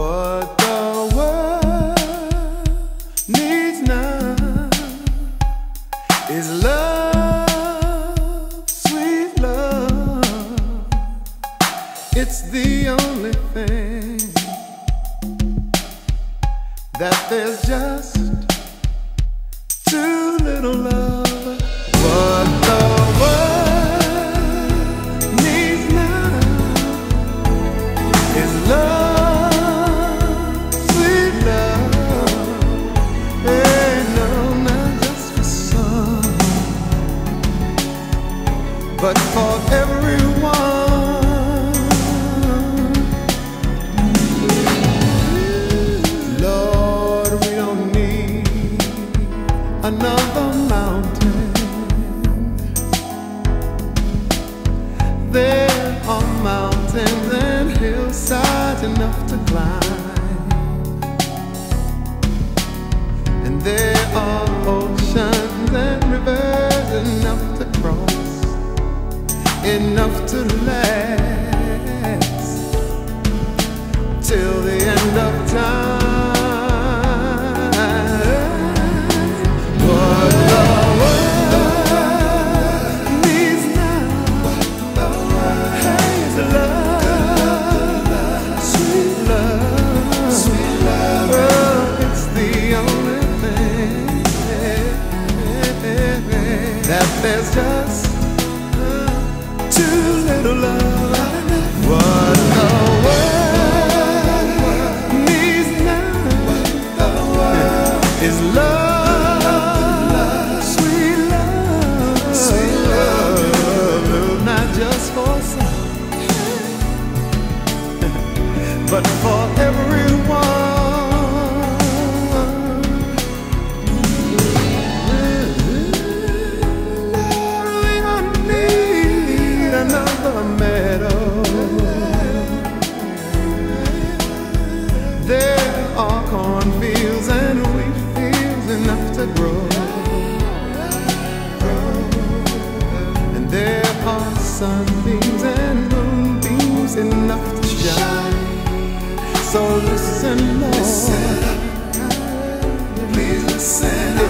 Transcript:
what the world needs now is love, sweet love. It's the only thing that there's just too little love. another mountain. There are mountains and hillsides enough to climb, and there are. enough to last till the end of time. is love. listen, Lord. Listen, please listen.